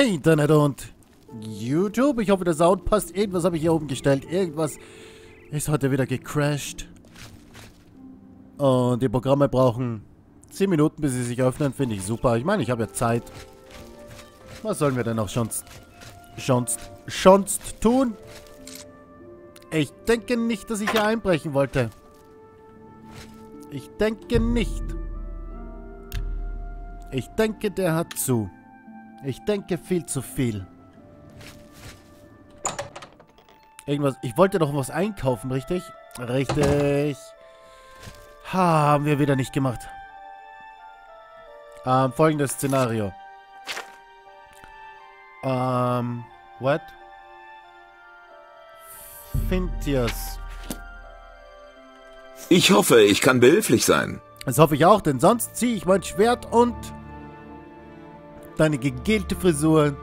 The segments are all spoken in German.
Hey Internet und YouTube. Ich hoffe, der Sound passt. Irgendwas habe ich hier oben gestellt. Irgendwas ist heute wieder gecrashed. Und die Programme brauchen 10 Minuten, bis sie sich öffnen. Finde ich super. Ich meine, ich habe ja Zeit. Was sollen wir denn noch sonst, sonst, sonst tun? Ich denke nicht, dass ich hier einbrechen wollte. Ich denke nicht. Ich denke, der hat zu. Ich denke viel zu viel. Irgendwas. Ich wollte doch was einkaufen, richtig? Richtig. Ha, haben wir wieder nicht gemacht. Ähm, folgendes Szenario. Ähm, what? Fintias. Ich hoffe, ich kann behilflich sein. Das hoffe ich auch, denn sonst ziehe ich mein Schwert und deine gegelte Frisur.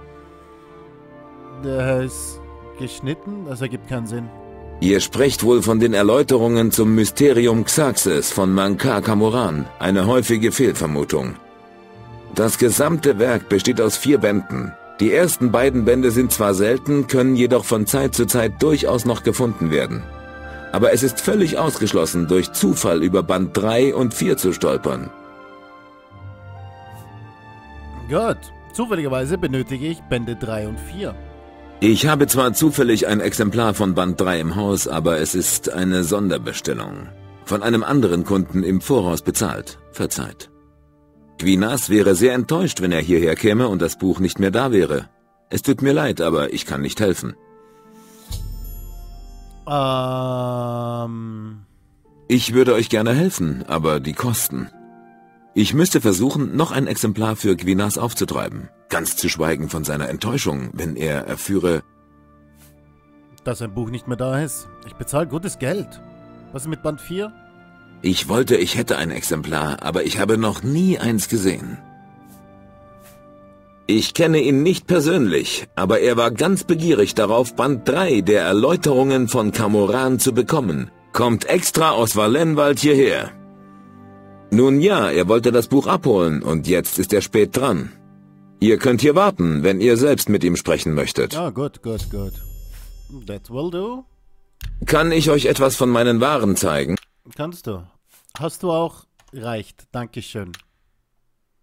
Der ist geschnitten, das ergibt keinen Sinn. Ihr sprecht wohl von den Erläuterungen zum Mysterium Xaxes von Mankar Kamoran, eine häufige Fehlvermutung. Das gesamte Werk besteht aus vier Bänden. Die ersten beiden Bände sind zwar selten, können jedoch von Zeit zu Zeit durchaus noch gefunden werden. Aber es ist völlig ausgeschlossen, durch Zufall über Band 3 und 4 zu stolpern. Gut. Zufälligerweise benötige ich Bände 3 und 4. Ich habe zwar zufällig ein Exemplar von Band 3 im Haus, aber es ist eine Sonderbestellung. Von einem anderen Kunden im Voraus bezahlt. Verzeiht. Quinas wäre sehr enttäuscht, wenn er hierher käme und das Buch nicht mehr da wäre. Es tut mir leid, aber ich kann nicht helfen. Ähm. Ich würde euch gerne helfen, aber die Kosten. Ich müsste versuchen, noch ein Exemplar für Gwinas aufzutreiben. Ganz zu schweigen von seiner Enttäuschung, wenn er erführe... Dass ein Buch nicht mehr da ist. Ich bezahle gutes Geld. Was ist mit Band 4? Ich wollte, ich hätte ein Exemplar, aber ich habe noch nie eins gesehen. Ich kenne ihn nicht persönlich, aber er war ganz begierig darauf, Band 3 der Erläuterungen von Kamoran zu bekommen. Kommt extra aus Valenwald hierher. Nun ja, er wollte das Buch abholen und jetzt ist er spät dran. Ihr könnt hier warten, wenn ihr selbst mit ihm sprechen möchtet. Ah, gut, gut, gut. That will do. Kann ich euch etwas von meinen Waren zeigen? Kannst du. Hast du auch. Reicht. Dankeschön.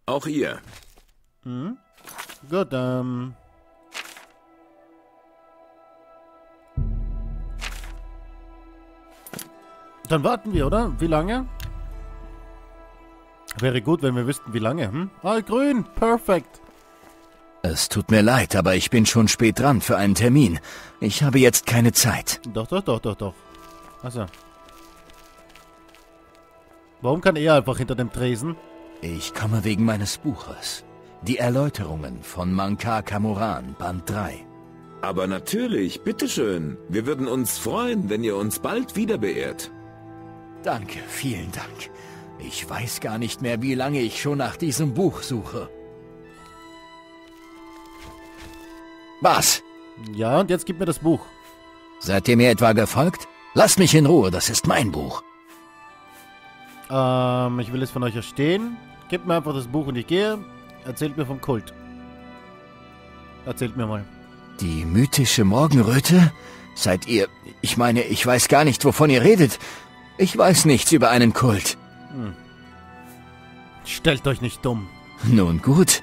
Auch ihr. Hm? Gut, ähm. Dann warten wir, oder? Wie lange? Wäre gut, wenn wir wüssten, wie lange. Hm? Ah, grün. Perfekt. Es tut mir leid, aber ich bin schon spät dran für einen Termin. Ich habe jetzt keine Zeit. Doch, doch, doch, doch, doch. Also. Warum kann er einfach hinter dem Tresen? Ich komme wegen meines Buches. Die Erläuterungen von Mankar Kamoran, Band 3. Aber natürlich, bitteschön. Wir würden uns freuen, wenn ihr uns bald wieder beehrt. Danke, vielen Dank. Ich weiß gar nicht mehr, wie lange ich schon nach diesem Buch suche. Was? Ja, und jetzt gib mir das Buch. Seid ihr mir etwa gefolgt? Lasst mich in Ruhe, das ist mein Buch. Ähm, ich will es von euch erstehen. Gebt mir einfach das Buch und ich gehe. Erzählt mir vom Kult. Erzählt mir mal. Die mythische Morgenröte? Seid ihr... Ich meine, ich weiß gar nicht, wovon ihr redet. Ich weiß nichts über einen Kult. Hm. Stellt euch nicht dumm. Nun gut.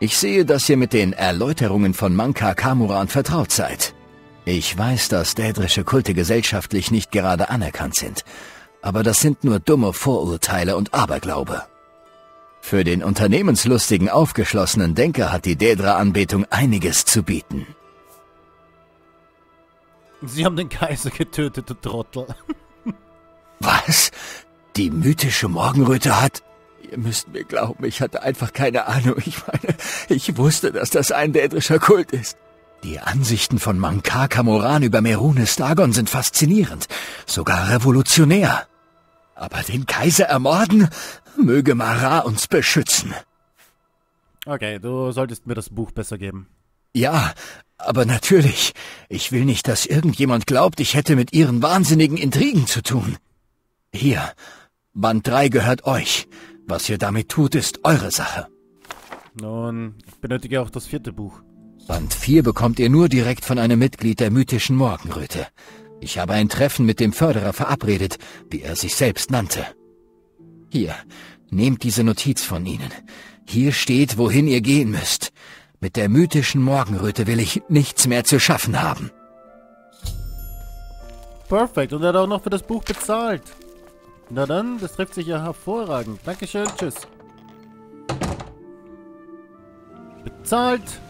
Ich sehe, dass ihr mit den Erläuterungen von Manka Kamuran vertraut seid. Ich weiß, dass dädrische Kulte gesellschaftlich nicht gerade anerkannt sind. Aber das sind nur dumme Vorurteile und Aberglaube. Für den unternehmenslustigen, aufgeschlossenen Denker hat die Dädra-Anbetung einiges zu bieten. Sie haben den Kaiser getötet, du Trottel. Was? Die mythische Morgenröte hat... Ihr müsst mir glauben, ich hatte einfach keine Ahnung. Ich meine, ich wusste, dass das ein dädrischer Kult ist. Die Ansichten von Mankar Kamoran über Merunes Dagon sind faszinierend, sogar revolutionär. Aber den Kaiser ermorden? Möge Mara uns beschützen. Okay, du solltest mir das Buch besser geben. Ja, aber natürlich. Ich will nicht, dass irgendjemand glaubt, ich hätte mit ihren wahnsinnigen Intrigen zu tun. Hier, Band 3 gehört euch. Was ihr damit tut, ist eure Sache. Nun, ich benötige auch das vierte Buch. Band 4 bekommt ihr nur direkt von einem Mitglied der mythischen Morgenröte. Ich habe ein Treffen mit dem Förderer verabredet, wie er sich selbst nannte. Hier, nehmt diese Notiz von Ihnen. Hier steht, wohin ihr gehen müsst. Mit der mythischen Morgenröte will ich nichts mehr zu schaffen haben. Perfekt. Und er hat auch noch für das Buch bezahlt. Na dann, das trifft sich ja hervorragend. Dankeschön, tschüss. Bezahlt.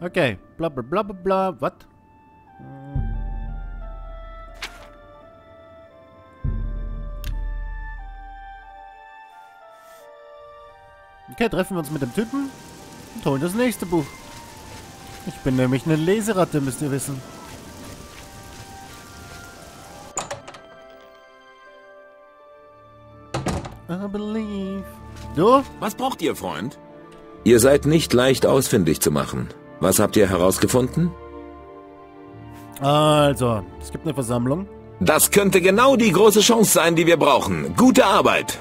Okay, bla bla bla bla bla. Was? Okay, treffen wir uns mit dem Typen und holen das nächste Buch. Ich bin nämlich eine Leseratte, müsst ihr wissen. I believe. Du? Was braucht ihr, Freund? Ihr seid nicht leicht ausfindig zu machen. Was habt ihr herausgefunden? Also, es gibt eine Versammlung. Das könnte genau die große Chance sein, die wir brauchen. Gute Arbeit.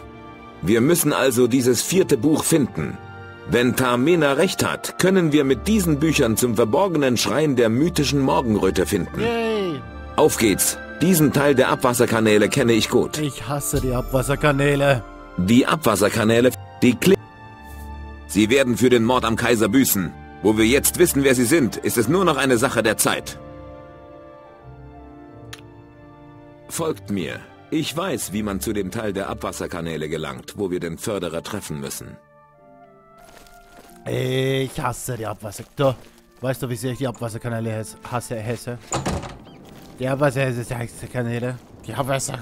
Wir müssen also dieses vierte Buch finden. Wenn Tamena recht hat, können wir mit diesen Büchern zum verborgenen Schrein der mythischen Morgenröte finden. Yay! Auf geht's. Diesen Teil der Abwasserkanäle kenne ich gut. Ich hasse die Abwasserkanäle. Die Abwasserkanäle, die Kli Sie werden für den Mord am Kaiser büßen. Wo wir jetzt wissen, wer sie sind, ist es nur noch eine Sache der Zeit. Folgt mir. Ich weiß, wie man zu dem Teil der Abwasserkanäle gelangt, wo wir den Förderer treffen müssen. Ich hasse die Abwasser... weißt du, wie sehr ich die Abwasserkanäle hasse, Hesse? Die Abwasserkanäle. Die Abwasser...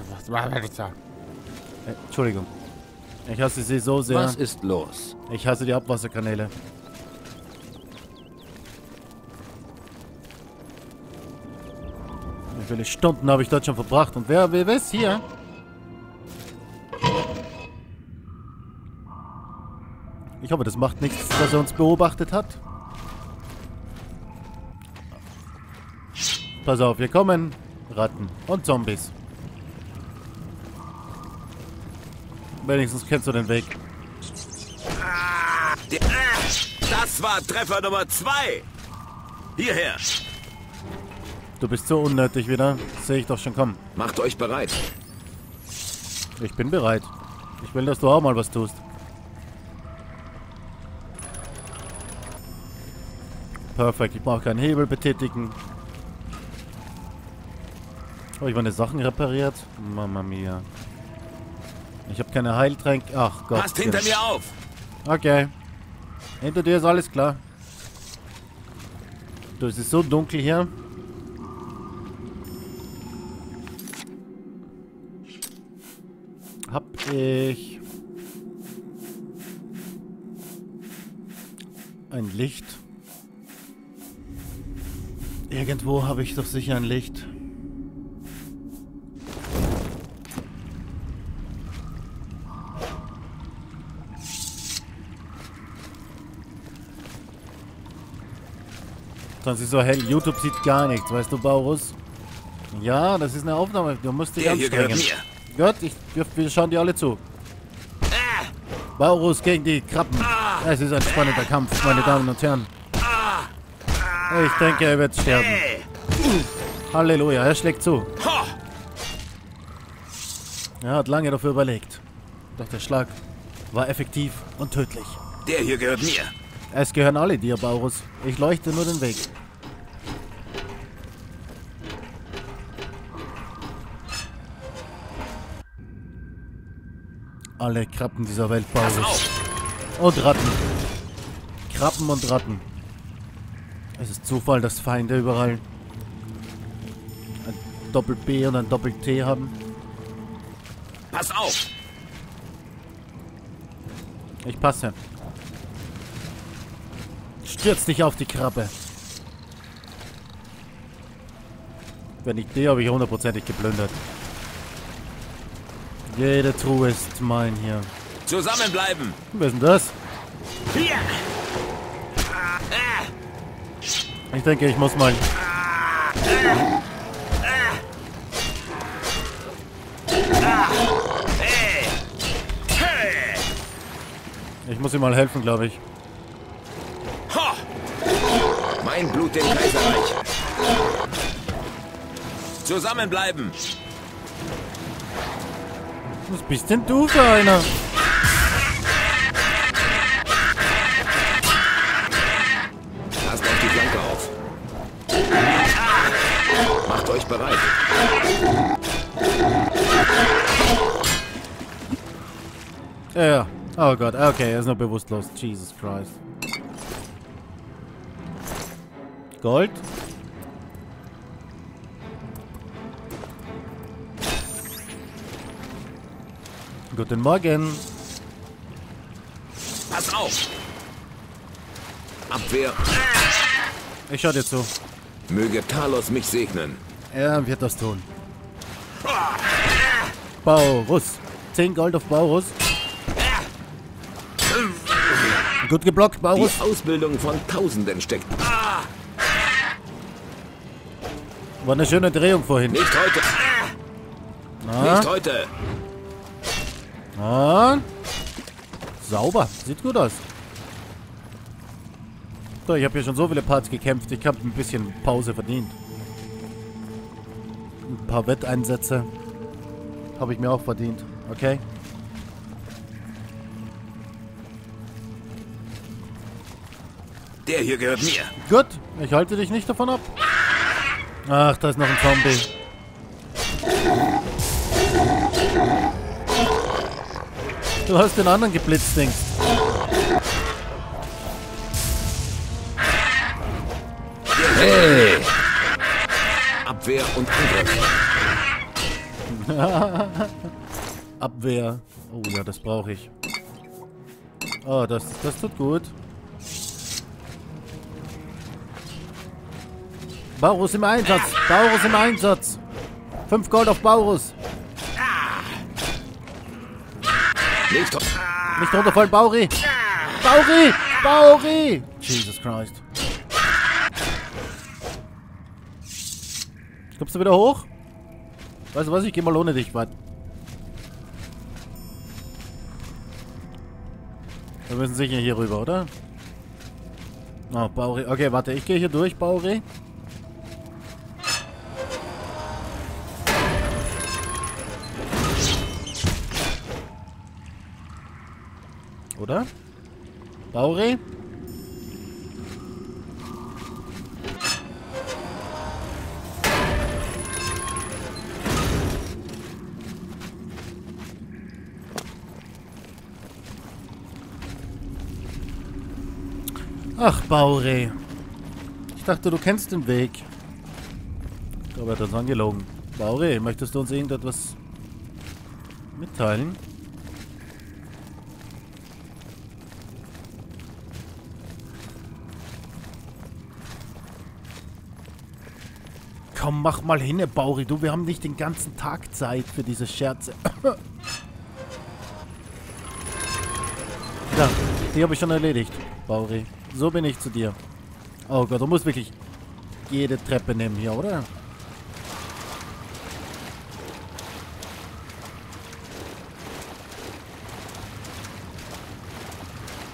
Äh, Entschuldigung. Ich hasse sie so sehr. Was ist los? Ich hasse die Abwasserkanäle. Wie viele Stunden habe ich dort schon verbracht? Und wer, wer ist hier? Ich hoffe, das macht nichts, dass er uns beobachtet hat. Pass auf, wir kommen. Ratten und Zombies. Wenigstens kennst du den Weg. Das war Treffer Nummer zwei. Hierher. Du bist so unnötig wieder. Sehe ich doch schon kommen. Macht euch bereit. Ich bin bereit. Ich will, dass du auch mal was tust. Perfekt. Ich brauche keinen Hebel betätigen. Habe ich meine Sachen repariert? Mama mia. Ich habe keine Heiltränke. Ach Gott. Passt hinter mir auf. Okay. Hinter dir ist alles klar. Du, es ist so dunkel hier. Hab ich ein Licht? Irgendwo habe ich doch sicher ein Licht. Sonst ist so hell. YouTube sieht gar nichts, weißt du, Baurus? Ja, das ist eine Aufnahme. Du musst dich Der anstrengen. Gut, ich, wir, wir schauen dir alle zu. Baurus gegen die Krabben. Es ist ein spannender Kampf, meine Damen und Herren. Ich denke, er wird sterben. Halleluja, er schlägt zu. Er hat lange dafür überlegt. Doch der Schlag war effektiv und tödlich. Der hier gehört mir. Es gehören alle dir, Baurus. Ich leuchte nur den Weg. Alle Krabben dieser Welt, Baurus. Und Ratten. Krabben und Ratten. Es ist Zufall, dass Feinde überall ein Doppel-B und ein Doppel-T haben. Pass auf. Ich passe. Stürz dich auf die Krabbe. Wenn nicht die, habe ich hundertprozentig geplündert. Jede Truhe ist mein hier. Zusammenbleiben. Wer ist denn das? Hier. Ich denke, ich muss mal... Ich muss ihm mal helfen, glaube ich. Mein Blut dem Kaiserreich. Zusammenbleiben. Was bist denn du für einer? Passt auf die Flanke auf. Macht euch bereit. Ja, ja. Oh Gott, okay, er ist noch bewusstlos. Jesus Christ. Gold? Guten Morgen. Pass auf. Abwehr. Ich schau dir zu. Möge Talos mich segnen. Er wird das tun. Baurus. 10 Gold auf Baurus. Gut geblockt, Die Baurus. Ausbildung von Tausenden steckt. War eine schöne Drehung vorhin. Nicht heute. Na, Nicht heute. na. Sauber. Sieht gut aus. So, ich habe hier schon so viele Parts gekämpft. Ich habe ein bisschen Pause verdient. Ein paar Wetteinsätze habe ich mir auch verdient. Okay? Der hier gehört mir. Gut, ich halte dich nicht davon ab. Ach, da ist noch ein Zombie. Du hast den anderen geblitzt, Dings. Hey! Abwehr und Angriff. Abwehr. Oh ja, das brauche ich. Oh, das, das tut gut. Baurus im Einsatz. Baurus im Einsatz. 5 Gold auf Baurus. Nicht. Nicht runterfallen, Bauri. Bauri! Bauri! Jesus Christ. Kommst du wieder hoch? Weißt du was, ich geh mal ohne dich, warte. Wir müssen sicher hier rüber, oder? Oh, Bauri. Okay, warte, ich gehe hier durch, Bauri. Oder? Bauri? Ach, Bauri. Ich dachte, du kennst den Weg. Ich glaube, er hat uns angelogen. Bauri, möchtest du uns irgendetwas mitteilen? Komm, mach mal hin, Bauri. Du, wir haben nicht den ganzen Tag Zeit für diese Scherze. ja, die habe ich schon erledigt, Bauri. So bin ich zu dir. Oh Gott, du musst wirklich jede Treppe nehmen hier, oder?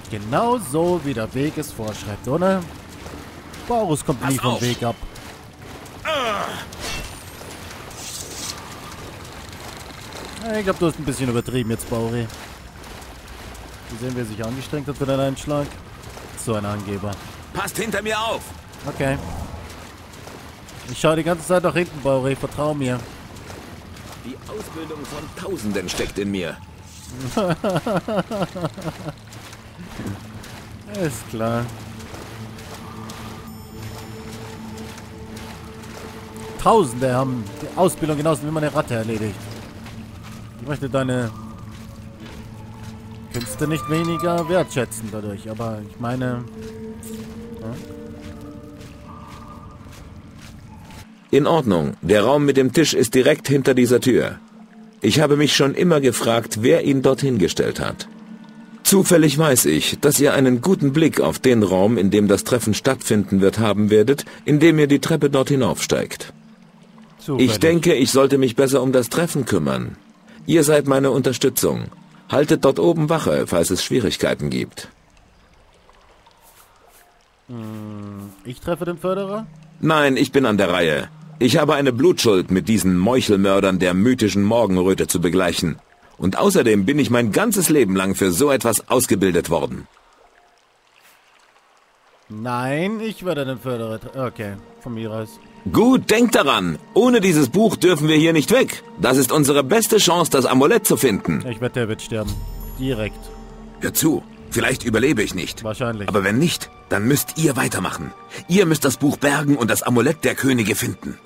Genau so, wie der Weg es vorschreibt, oder? Baurus kommt nie Pass vom auf. Weg ab. Ich glaube, du hast ein bisschen übertrieben jetzt, Bauri. Wir sehen, wer sich angestrengt hat für deinen Einschlag. So ein Angeber. Passt hinter mir auf. Okay. Ich schaue die ganze Zeit nach hinten, Bauri. Vertrau mir. Die Ausbildung von Tausenden steckt in mir. Ist klar. Tausende haben die Ausbildung genauso wie meine Ratte erledigt. Ich möchte deine Künste nicht weniger wertschätzen dadurch, aber ich meine... In Ordnung. Der Raum mit dem Tisch ist direkt hinter dieser Tür. Ich habe mich schon immer gefragt, wer ihn dorthin gestellt hat. Zufällig weiß ich, dass ihr einen guten Blick auf den Raum, in dem das Treffen stattfinden wird, haben werdet, indem ihr die Treppe dort hinaufsteigt. Zufällig. Ich denke, ich sollte mich besser um das Treffen kümmern. Ihr seid meine Unterstützung. Haltet dort oben Wache, falls es Schwierigkeiten gibt. Ich treffe den Förderer? Nein, ich bin an der Reihe. Ich habe eine Blutschuld mit diesen Meuchelmördern der mythischen Morgenröte zu begleichen. Und außerdem bin ich mein ganzes Leben lang für so etwas ausgebildet worden. Nein, ich werde den Förderer Okay, von mir aus. Gut, denkt daran. Ohne dieses Buch dürfen wir hier nicht weg. Das ist unsere beste Chance, das Amulett zu finden. Ich wette, er wird sterben. Direkt. Hör zu, vielleicht überlebe ich nicht. Wahrscheinlich. Aber wenn nicht, dann müsst ihr weitermachen. Ihr müsst das Buch bergen und das Amulett der Könige finden.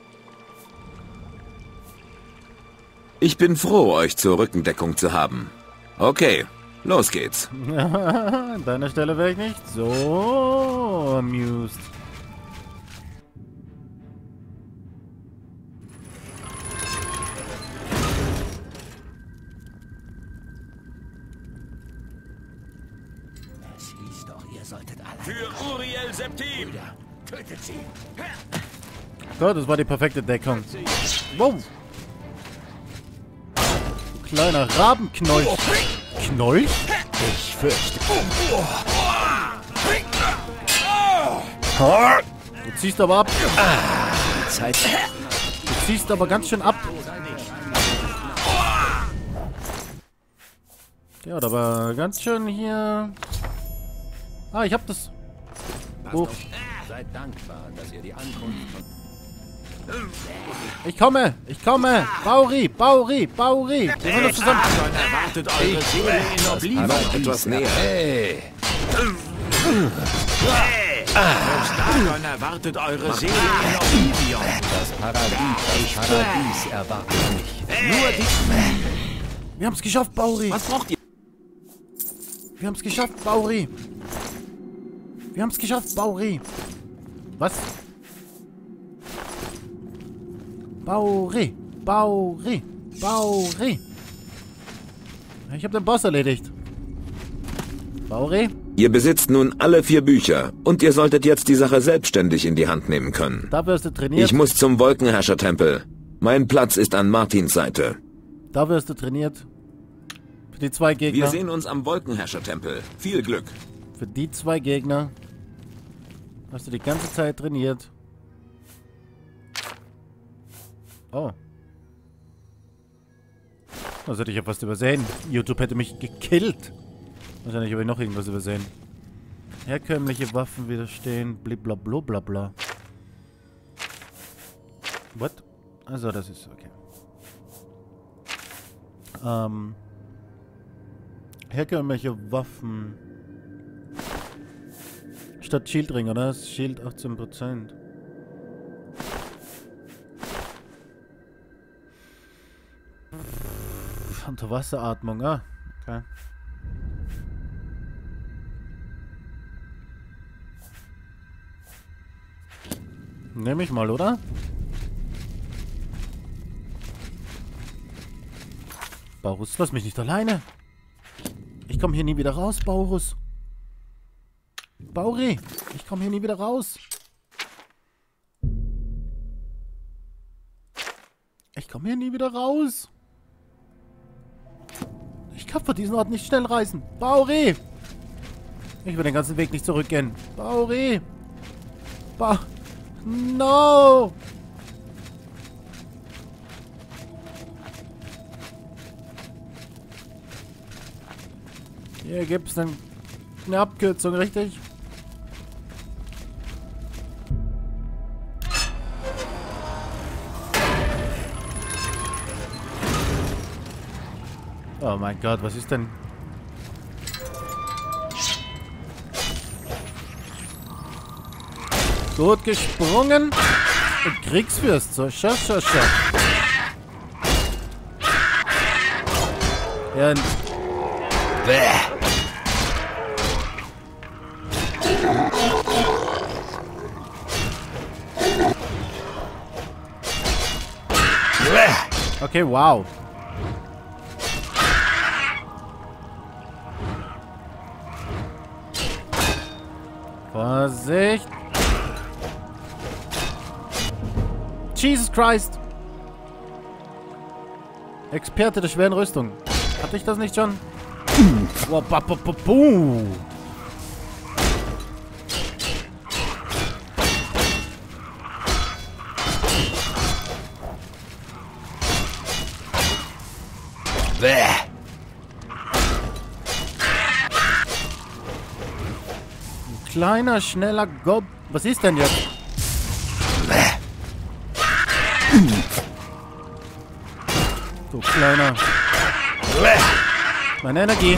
Ich bin froh, euch zur Rückendeckung zu haben. Okay, los geht's. An deiner Stelle wäre ich nicht so amused. Für Uriel Septim! Tötet sie! So, das war die perfekte Deckung. Wow. Du kleiner Rabenknolch. Knolch? Ich fürchte... Du ziehst aber ab. Zeit... Du ziehst aber ganz schön ab. Ja, da war ganz schön hier... Ah, ich hab das Buch. Seid dankbar, dass ihr die Ankunft von... Ich komme, ich komme. Bauri, Bauri, Bauri. Wir sind uns zusammen. Erwartet eure Seele in Oblivion. etwas näher. Hey! Dagon erwartet eure Seele in Oblivion. Das Paradies, das Paradies erwartet mich. Nur die... Wir haben es geschafft, Bauri. Was braucht ihr? Wir haben es geschafft, Bauri. Wir haben es geschafft, Bauri. Was? Bauri, Bauri, Bauri. Ich habe den Boss erledigt. Bauri? Ihr besitzt nun alle vier Bücher und ihr solltet jetzt die Sache selbstständig in die Hand nehmen können. Da wirst du trainiert. Ich muss zum Wolkenherrschertempel. Mein Platz ist an Martins Seite. Da wirst du trainiert. Für die zwei Gegner. Wir sehen uns am Wolkenherrschertempel. Viel Glück. Für die zwei Gegner hast du die ganze Zeit trainiert. Oh. Das hätte ich ja fast übersehen. YouTube hätte mich gekillt. Wahrscheinlich habe ich noch irgendwas übersehen. Herkömmliche Waffen widerstehen. Blablabla. Bla, bla. What? Also, das ist okay. Ähm. Herkömmliche Waffen. Statt Shieldring, oder? Das Shield 18%. Unterwasseratmung, ah. Okay. Nehme ich mal, oder? Baurus, lass mich nicht alleine. Ich komme hier nie wieder raus, Baurus. Bauri, ich komme hier nie wieder raus. Ich komme hier nie wieder raus. Ich kann von diesem Ort nicht schnell reisen. Bauri! Ich will den ganzen Weg nicht zurückgehen. Bauri! Ba... No! Hier gibt's dann eine Abkürzung, richtig? Oh mein Gott, was ist denn? Gut gesprungen. Und Kriegsfürst. So, schau, schau, schau. Ja, Okay, wow. Vorsicht. Jesus Christ. Experte der schweren Rüstung. Hatte ich das nicht schon? Wow, Kleiner, schneller Gob. Was ist denn jetzt? Du kleiner. Meine Energie.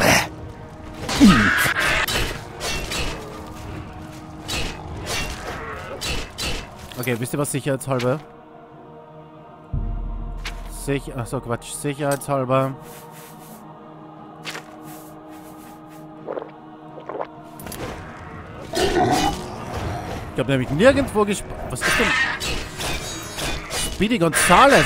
Okay, wisst ihr was sicherheitshalber? Sicher, achso Quatsch, sicherheitshalber. Ich habe nämlich nirgendwo gesp... Was ist denn? Speedy Gonzales.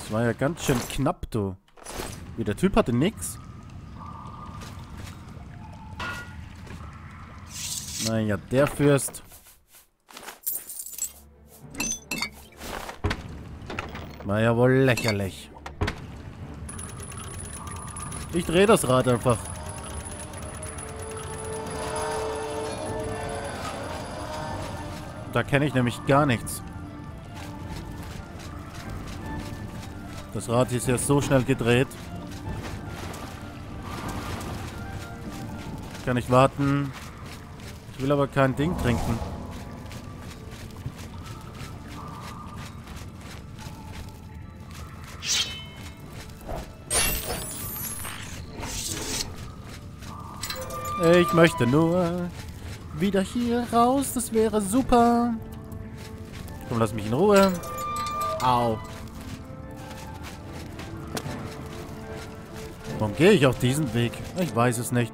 Das war ja ganz schön knapp, du. Wie, der Typ hatte nix. Naja, der Fürst. War ja wohl lächerlich. Ich drehe das Rad einfach. Da kenne ich nämlich gar nichts. Das Rad ist ja so schnell gedreht. Kann ich warten. Ich will aber kein Ding trinken. Ich möchte nur wieder hier raus. Das wäre super. Komm, lass mich in Ruhe. Au. Warum gehe ich auf diesen Weg? Ich weiß es nicht.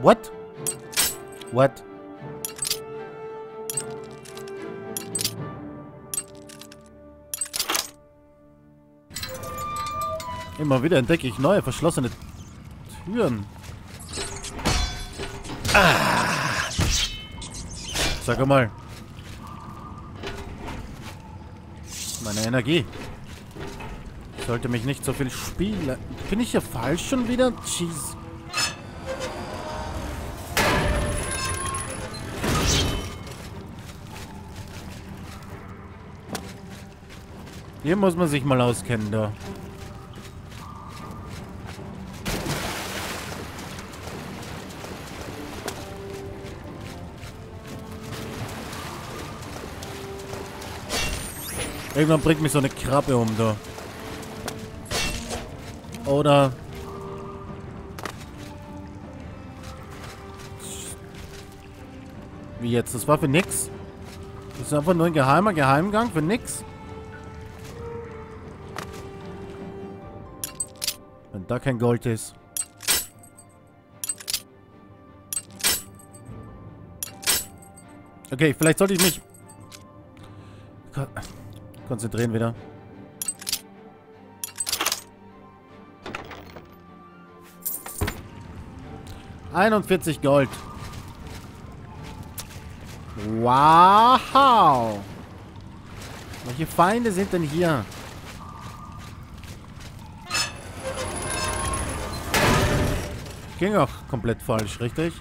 What? What? Immer wieder entdecke ich neue verschlossene Türen. Ah. Sag mal. Meine Energie. Ich sollte mich nicht so viel spielen. Bin ich hier falsch schon wieder? Jeez. Hier muss man sich mal auskennen, da. Irgendwann bringt mich so eine Krabbe um, da. Oder... Wie jetzt? Das war für nix? Das ist einfach nur ein geheimer Geheimgang für nix? Wenn da kein Gold ist. Okay, vielleicht sollte ich mich konzentrieren wieder. Einundvierzig Gold. Wow. Welche Feinde sind denn hier? Ging auch komplett falsch, richtig?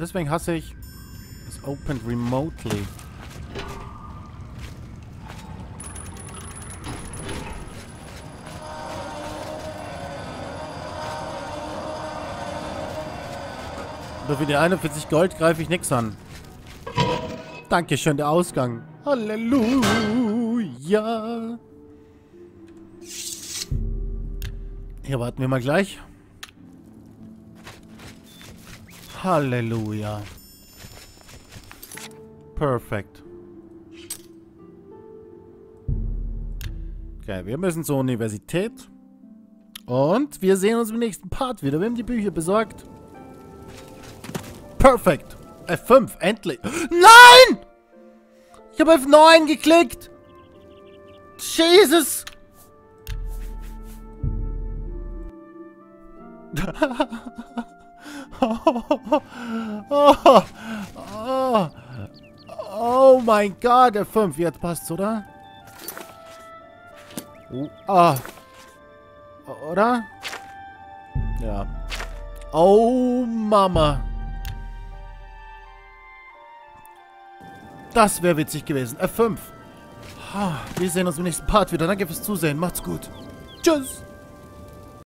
Deswegen hasse ich es opened remotely. Aber für die 41 Gold greife ich nichts an. Dankeschön, der Ausgang. Halleluja. Hier warten wir mal gleich. Halleluja. Perfekt. Okay, wir müssen zur Universität. Und wir sehen uns im nächsten Part wieder. Wir haben die Bücher besorgt. Perfekt. F5, endlich. Nein! Ich habe F9 geklickt. Jesus. oh, oh, oh mein Gott, der 5. Jetzt passt's, oder? Oh, ah. Oder? Ja. Oh, Mama. Das wäre witzig gewesen. F5. Wir sehen uns im nächsten Part wieder. Danke fürs Zusehen. Macht's gut. Tschüss.